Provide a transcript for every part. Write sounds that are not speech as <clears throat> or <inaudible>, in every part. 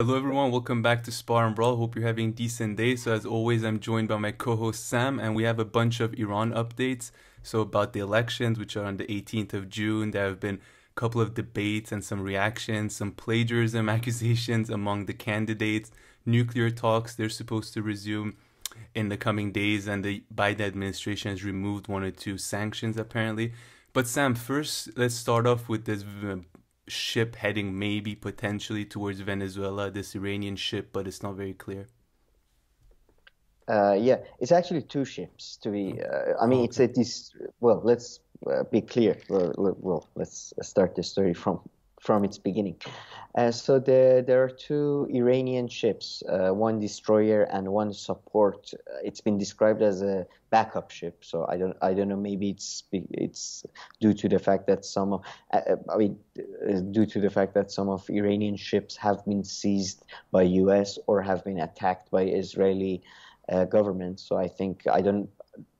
Hello everyone, welcome back to Spar and Brawl. Hope you're having a decent day. So as always, I'm joined by my co-host Sam, and we have a bunch of Iran updates. So about the elections, which are on the 18th of June, there have been a couple of debates and some reactions, some plagiarism <laughs> accusations among the candidates. Nuclear talks they're supposed to resume in the coming days, and the Biden administration has removed one or two sanctions apparently. But Sam, first let's start off with this ship heading maybe potentially towards Venezuela, this Iranian ship, but it's not very clear. Uh, yeah, it's actually two ships. To be, uh, I mean, okay. it's a this. Well, let's uh, be clear. Well, well, let's start the story from from its beginning. Uh, so the, there are two Iranian ships, uh, one destroyer and one support. Uh, it's been described as a backup ship. So I don't I don't know. Maybe it's it's due to the fact that some of uh, uh, I mean uh, due to the fact that some of Iranian ships have been seized by U.S. or have been attacked by Israeli government. So I think I don't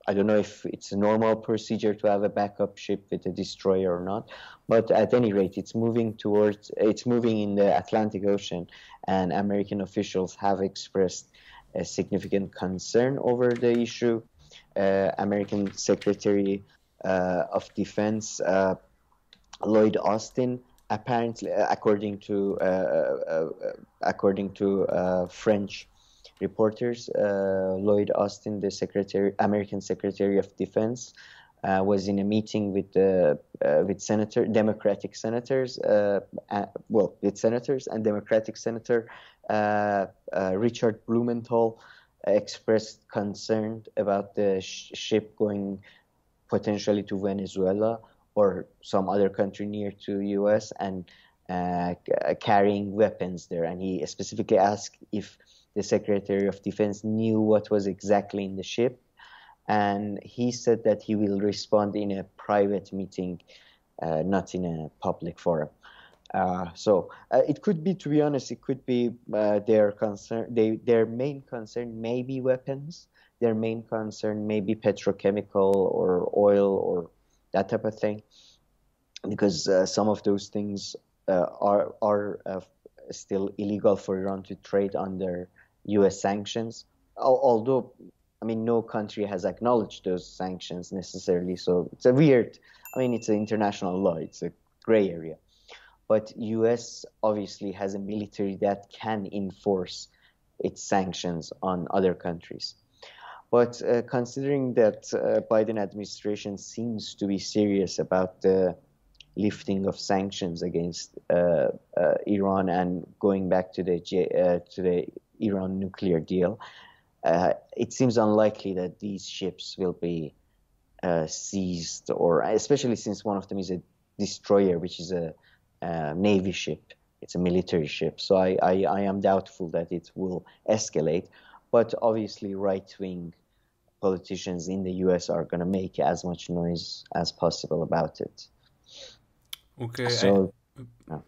I don't know if it's a normal procedure to have a backup ship with a destroyer or not, but at any rate, it's moving towards it's moving in the Atlantic Ocean, and American officials have expressed a significant concern over the issue. Uh, American Secretary uh, of Defense uh, Lloyd Austin apparently, uh, according to uh, uh, according to French reporters. Uh, Lloyd Austin, the Secretary, American Secretary of Defense, uh, was in a meeting with the uh, with senator Democratic senators, uh, well, with senators and Democratic Senator uh, uh, Richard Blumenthal expressed concern about the sh- ship going potentially to Venezuela or some other country near to U.S. and carrying weapons there, and he specifically asked if the Secretary of Defense knew what was exactly in the ship, and he said that he will respond in a private meeting, uh, not in a public forum. Uh, so uh, it could be, to be honest, it could be uh, their concern. They, their main concern may be weapons. Their main concern may be petrochemical or oil or that type of thing, because uh, some of those things uh, are are still illegal for Iran to trade under U.S. sanctions. Although, I mean, no country has acknowledged those sanctions necessarily, so it's a weird. I mean, it's an international law; it's a gray area. But U.S. obviously has a military that can enforce its sanctions on other countries. But uh, considering that uh, Biden administration seems to be serious about the lifting of sanctions against uh, uh Iran and going back to the uh, to the Iran nuclear deal, uh, it seems unlikely that these ships will be uh, seized, or especially since one of them is a destroyer, which is a, a navy ship. It's a military ship, so I, I, I am doubtful that it will escalate. But obviously, right-wing politicians in the U.S. are going to make as much noise as possible about it. Okay. So, I, yeah.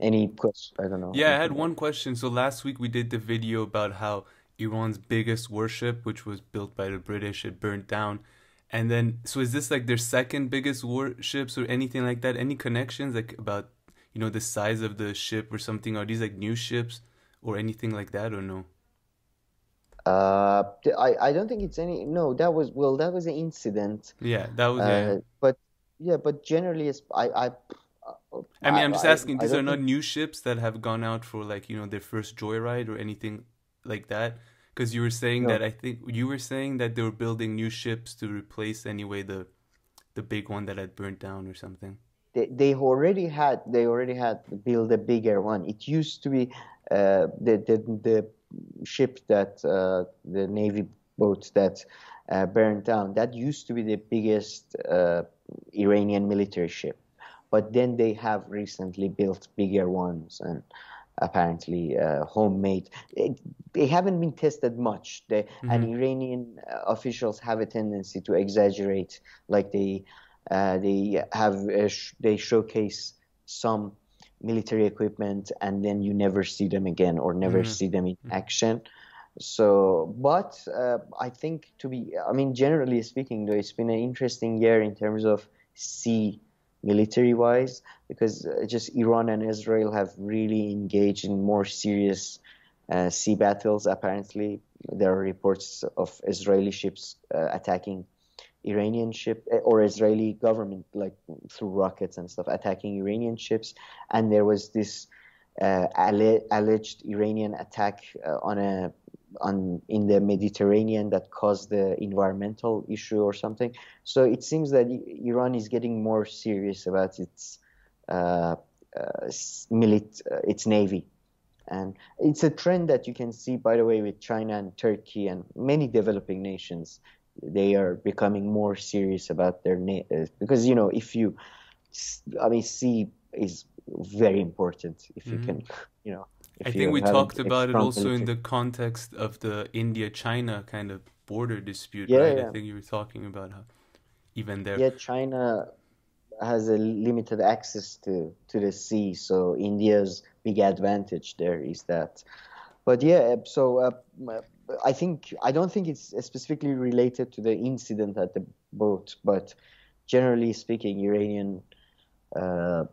Any question? I don't know. Yeah, I had one question. So last week we did the video about how Iran's biggest warship, which was built by the British, it burnt down. And then, so is this like their second biggest warships or anything like that? Any connections like about, you know, the size of the ship or something? Are these like new ships or anything like that or no? Uh, I, I don't think it's any, no, that was, well, that was an incident. Yeah, that was, uh, yeah. But, yeah, but generally, I, I, I mean, I'm just asking. These are not think... new ships that have gone out for like you know their first joyride or anything like that. Because you were saying no. that I think you were saying that they were building new ships to replace anyway the the big one that had burnt down or something. They they already had they already had built a bigger one. It used to be uh, the the the ship that uh, the navy boat that uh, burned down. That used to be the biggest uh, Iranian military ship but then they have recently built bigger ones and apparently uh, homemade. It, they haven't been tested much. They, mm-hmm. And Iranian uh, officials have a tendency to exaggerate, like they uh, they have uh, sh- they showcase some military equipment and then you never see them again or never mm-hmm. see them in mm-hmm. action. So, but uh, I think to be, I mean, generally speaking, though, it's been an interesting year in terms of sea military wise because uh, just Iran and Israel have really engaged in more serious uh, sea battles. Apparently, there are reports of Israeli ships uh, attacking Iranian ship uh, or Israeli government, like through rockets and stuff, attacking Iranian ships. And there was this uh, alleged Iranian attack uh, on a on in the Mediterranean that caused the environmental issue or something. So it seems that Iran is getting more serious about its uh, uh, milit- uh, its navy. And it's a trend that you can see, by the way, with China and Turkey and many developing nations. They are becoming more serious about their na- uh, because you know if you, I mean, sea is very important if mm-hmm. you can, you know. I think we talked about it also in the context of the India-China kind of border dispute, yeah, right? Yeah. I think you were talking about how even there. Yeah, China has a limited access to to the sea, so India's big advantage there is that. But yeah, so uh, I think I don't think it's specifically related to the incident at the boat, but generally speaking, Iranian uh,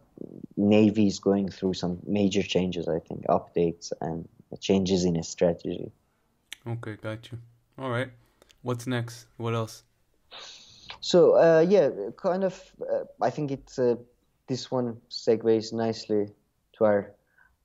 Navy is going through some major changes. I think updates and changes in its strategy. Okay, got you. All right. What's next? What else? So uh, yeah, kind of. Uh, I think it's uh, this one segues nicely to our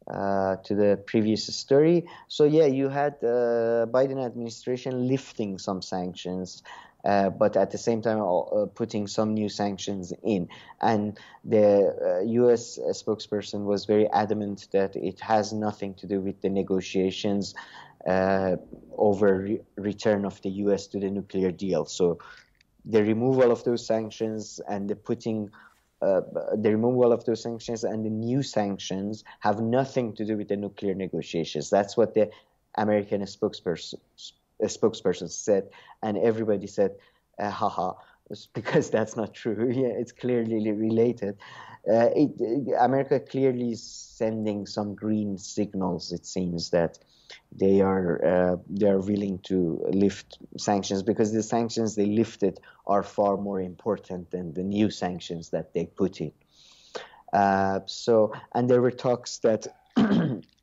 uh, to the previous story. So yeah, you had uh, Biden administration lifting some sanctions uh, but at the same time uh, putting some new sanctions in. And the uh, U.S. spokesperson was very adamant that it has nothing to do with the negotiations uh, over re- return of the U.S. to the nuclear deal. So the removal of those sanctions and the putting uh, the removal of those sanctions and the new sanctions have nothing to do with the nuclear negotiations. That's what the American spokesperson a spokesperson said, and everybody said, uh, haha, <laughs> because that's not true. <laughs> yeah, it's clearly related. Uh, it, America clearly is sending some green signals. It seems that they are uh, they are willing to lift sanctions because the sanctions they lifted are far more important than the new sanctions that they put in. Uh, so, and there were talks that <clears throat>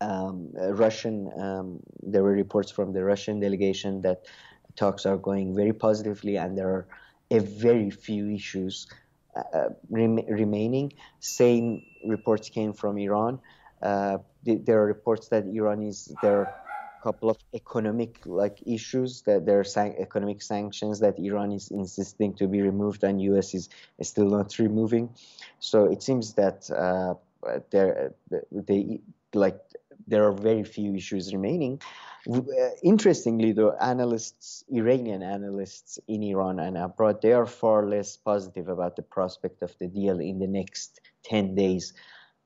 um, Russian, um, there were reports from the Russian delegation that talks are going very positively and there are a very few issues uh, uh rem- remaining. Same reports came from Iran. Uh, th- there are reports that Iran is there are a couple of economic like issues that there are san- economic sanctions that Iran is insisting to be removed and US is, is still not removing. So it seems that uh, there they like there are very few issues remaining. Uh, interestingly, though, analysts, Iranian analysts in Iran and abroad, they are far less positive about the prospect of the deal in the next 10 days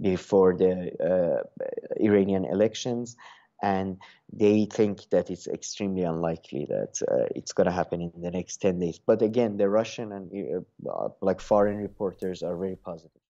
before the uh, Iranian elections. And they think that it's extremely unlikely that uh, it's going to happen in the next 10 days. But again, the Russian and uh, like foreign reporters are very positive.